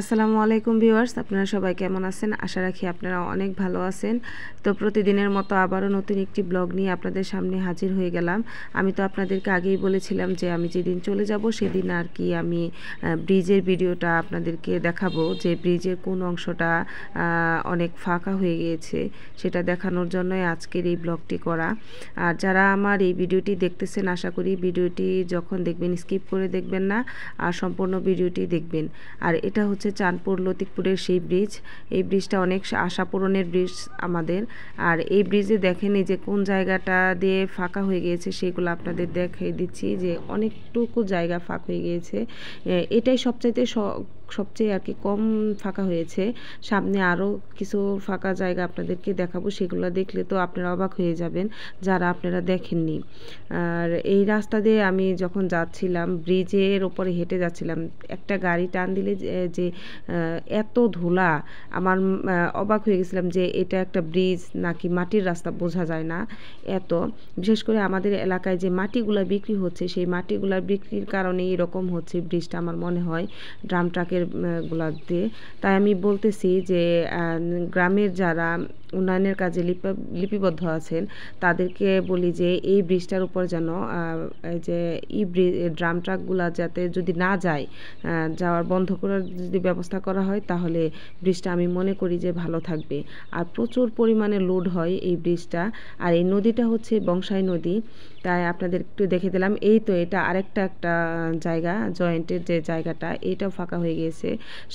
আসসালামু আলাইকুম ভিউয়ার্স, আপনারা সবাই কেমন আছেন? আশা রাখি আপনারা অনেক ভালো আছেন। তো প্রতিদিনের মতো আবারও নতুন একটি ব্লগ নিয়ে আপনাদের সামনে হাজির হয়ে গেলাম। আমি তো আপনাদেরকে আগেই বলেছিলাম যে আমি যেদিন চলে যাব সেদিন আর কি আমি ব্রিজের ভিডিওটা আপনাদেরকে দেখাবো। যে ব্রিজের কোন অংশটা অনেক ফাঁকা হয়ে গিয়েছে সেটা দেখানোর জন্যই আজকের এই ব্লগটি করা। আর যারা আমার এই ভিডিওটি দেখতেছেন, আশা করি ভিডিওটি যখন দেখবেন স্কিপ করে দেখবেন না, আর সম্পূর্ণ ভিডিওটি দেখবেন। আর এটা হচ্ছে হচ্ছে চাঁদপুর লতিকপুরের সেই ব্রিজ এই ব্রিজটা অনেক আশাপূরণের ব্রিজ আমাদের। আর এই ব্রিজে দেখেন যে কোন জায়গাটা দিয়ে ফাঁকা হয়ে গিয়েছে সেগুলো আপনাদের দেখিয়ে দিচ্ছি যে অনেকটুকু জায়গা ফাঁক হয়ে গিয়েছে। এটাই সবচাইতে সবচেয়ে আর কি কম ফাঁকা হয়েছে। সামনে আরও কিছু ফাঁকা জায়গা আপনাদেরকে দেখাবো, সেগুলো দেখলে তো আপনারা অবাক হয়ে যাবেন, যারা আপনারা দেখেননি। আর এই রাস্তা দিয়ে আমি যখন যাচ্ছিলাম, ব্রিজের ওপরে হেঁটে যাচ্ছিলাম, একটা গাড়ি টান দিলে যে এত ধুলা, আমার অবাক হয়ে গেছিলাম যে এটা একটা ব্রিজ নাকি মাটির রাস্তা, বোঝা যায় না এত। বিশেষ করে আমাদের এলাকায় যে মাটিগুলা বিক্রি হচ্ছে, সেই মাটিগুলা বিক্রির কারণে এরকম হচ্ছে ব্রিজটা, আমার মনে হয়। ড্রাম ট্রাকের গুলাতে তাই আমি বলতেছি যে গ্রামের যারা উন্নয়নের কাজে লিপিবদ্ধ আছেন, তাদেরকে বলি যে, এই ব্রিজটার উপর যেন যে, ই ব্রিজ ড্রাম ট্রাকগুলো যাতে যদি না যায় যাওয়ার বন্ধ করার যদি ব্যবস্থা করা হয়, তাহলে ব্রিজটা আমি মনে করি যে ভালো থাকবে। আর প্রচুর পরিমাণে লোড হয় এই ব্রিজটা। আর এই নদীটা হচ্ছে বংশাই নদী। তাই আপনাদের একটু দেখে দিলাম। এই তো এটা আরেকটা একটা জায়গা, জয়েন্টের যে জায়গাটা, এটাও ফাঁকা হয়ে গিয়েছে।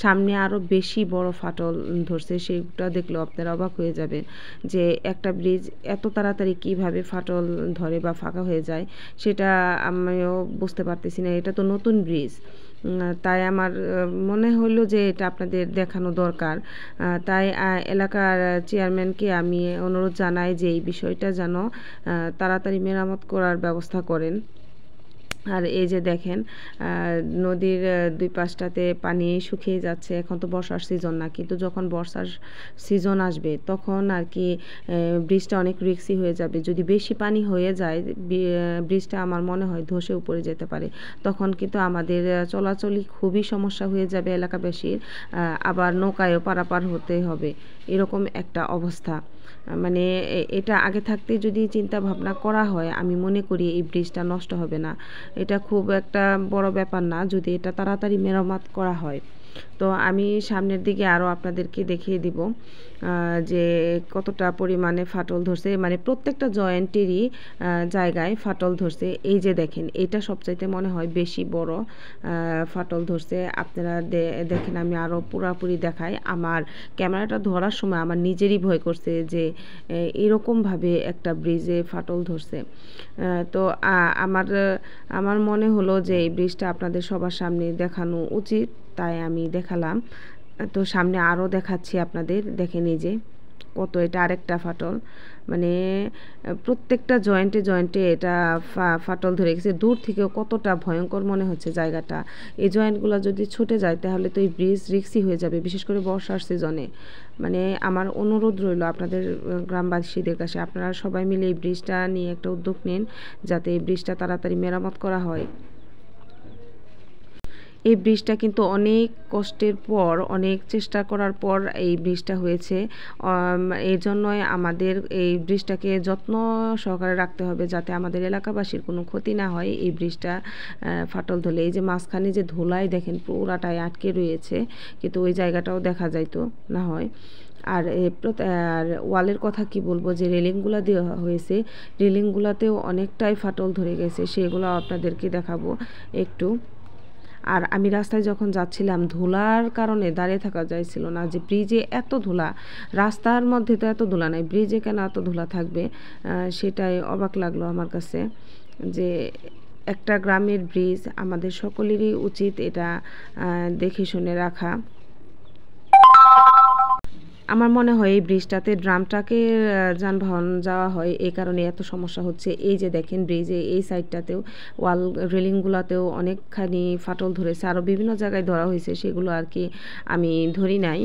সামনে আরও বেশি বড় ফাটল ধরছে, সেটা দেখলেও আপনারা অবাক হয়ে যাবেন যে একটা ব্রিজ এত তাড়াতাড়ি কীভাবে ফাটল ধরে বা ফাঁকা হয়ে যায়, সেটা আমিও বুঝতে পারতেছি না। এটা তো নতুন ব্রিজ তাই আমার মনে হলো যে এটা আপনাদের দেখানো দরকার। তাই এলাকার চেয়ারম্যানকে আমি অনুরোধ জানাই যে এই বিষয়টা যেন তাড়াতাড়ি মেরামত করার ব্যবস্থা করেন। আর এই যে দেখেন নদীর দুই পাশটাতে পানি শুকিয়ে যাচ্ছে, এখন তো বর্ষার সিজন না, কিন্তু যখন বর্ষার সিজন আসবে, তখন আর কি ব্রিজটা অনেক রিক্সি হয়ে যাবে। যদি বেশি পানি হয়ে যায় ব্রিজটা আমার মনে হয় ধসে উপরে যেতে পারে। তখন কিন্তু আমাদের চলাচলই খুবই সমস্যা হয়ে যাবে এলাকাবাসীর আবার নৌকায়ও পারাপার হতে হবে, এরকম একটা অবস্থা। মানে এটা আগে থাকতে যদি চিন্তা ভাবনা করা হয়, আমি মনে করি এই ব্রিজটা নষ্ট হবে না। এটা খুব একটা বড় ব্যাপার না যদি এটা তাড়াতাড়ি মেরামত করা হয়। তো আমি সামনের দিকে আরও আপনাদেরকে দেখিয়ে দিব যে কতটা পরিমাণে ফাটল ধরছে মানে প্রত্যেকটা জয়েন্টেরই জায়গায় ফাটল ধরছে। এই যে দেখেন, এটা সবচাইতে মনে হয় বেশি বড় ফাটল ধরছে। আপনারা দেখেন আমি আরও পুরাপুরি দেখাই। আমার ক্যামেরাটা ধরার সময় আমার নিজেরই ভয় করছে যে এরকমভাবে একটা ব্রিজে ফাটল ধরছে। তো আমার আমার মনে হলো যে এই ব্রিজটা আপনাদের সবার সামনে দেখানো উচিত। তাই আমি দেখালাম। তো সামনে আরও দেখাচ্ছি আপনাদের। দেখে নিজে কত এটা আরেকটা ফাটল। মানে প্রত্যেকটা জয়েন্টে জয়েন্টে এটা ফাটল ধরে গেছে। দূর থেকেও কতটা ভয়ঙ্কর মনে হচ্ছে জায়গাটা। এই জয়েন্টগুলো যদি ছুটে যায়, তাহলে তো এই ব্রিজ রিক্সি হয়ে যাবে, বিশেষ করে বর্ষার সিজনে। মানে আমার অনুরোধ রইল আপনাদের, গ্রামবাসীদের কাছে। আপনারা সবাই মিলে এই ব্রিজটা নিয়ে একটা উদ্যোগ নিন, যাতে এই ব্রিজটা তাড়াতাড়ি মেরামত করা হয়। এই ব্রিজটা কিন্তু অনেক কষ্টের পর, অনেক চেষ্টা করার পর এই ব্রিজটা হয়েছে। এই জন্যই আমাদের এই ব্রিজটাকে যত্ন সহকারে রাখতে হবে যাতে আমাদের এলাকাবাসীর কোনো ক্ষতি না হয় এই ব্রিজটা ফাটল ধরলে। এই যে মাঝখানে যে ধুলাই দেখেন পুরাটাই আটকে রয়েছে, কিন্তু ওই জায়গাটাও দেখা যাইতো না হয়। আর আর ওয়ালের কথা কি বলব? যে রেলিংগুলো দেওয়া হয়েছে, রেলিংগুলোতেও অনেকটাই ফাটল ধরে গেছে, সেগুলো আপনাদেরকে দেখাবো একটু। আর আমি রাস্তায় যখন যাচ্ছিলাম, ধুলার কারণে দাঁড়িয়ে থাকা যাইছিল না যে ব্রিজে এত ধুলা। রাস্তার মধ্যে তো এত ধুলা নাই ব্রিজে কেন এত ধুলা থাকবে? সেটাই অবাক লাগল আমার কাছে যে একটা গ্রামের ব্রিজ আমাদের সকলেরই উচিত এটা দেখে শুনে রাখা। আমার মনে হয় এই ব্রিজটাতে ড্রাম ট্রাকের যানবাহন যাওয়া হয়, এই কারণে এত সমস্যা হচ্ছে। এই যে দেখেন ব্রিজে, এই সাইডটাতেও, ওয়াল রেলিংগুলোতেও অনেকখানি ফাটল ধরেছে। আরও বিভিন্ন জায়গায় ধরা হয়েছে, সেগুলো আর কি আমি ধরি নাই।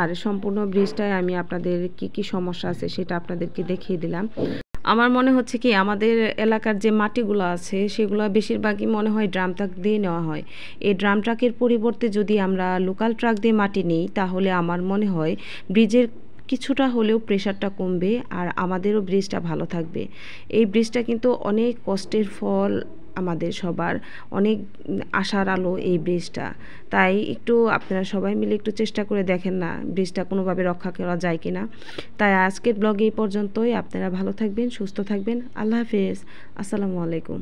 আর সম্পূর্ণ ব্রিজটায় আমি আপনাদের কি কি সমস্যা আছে সেটা আপনাদেরকে দেখিয়ে দিলাম। আমার মনে হচ্ছে কি আমাদের এলাকার যে মাটিগুলো আছে, সেগুলো বেশিরভাগই মনে হয় ড্রাম ট্রাক দিয়ে নেওয়া হয়। এই ড্রাম ট্রাকের পরিবর্তে যদি আমরা লোকাল ট্রাক দিয়ে মাটি নিই, তাহলে আমার মনে হয় ব্রিজের কিছুটা হলেও প্রেশারটা কমবে আর আমাদেরও ব্রিজটা ভালো থাকবে। এই ব্রিজটা কিন্তু অনেক কষ্টের ফল আমাদের সবার অনেক আশার আলো এই ব্রিজটা। তাই একটু আপনারা সবাই মিলে একটু চেষ্টা করে দেখেন না ব্রিজটা কোনোভাবে রক্ষা করা যায় কি না তাই আজকের ব্লগ এই পর্যন্তই। আপনারা ভালো থাকবেন, সুস্থ থাকবেন। আল্লাহ হাফেজ। আসসালামু আলাইকুম।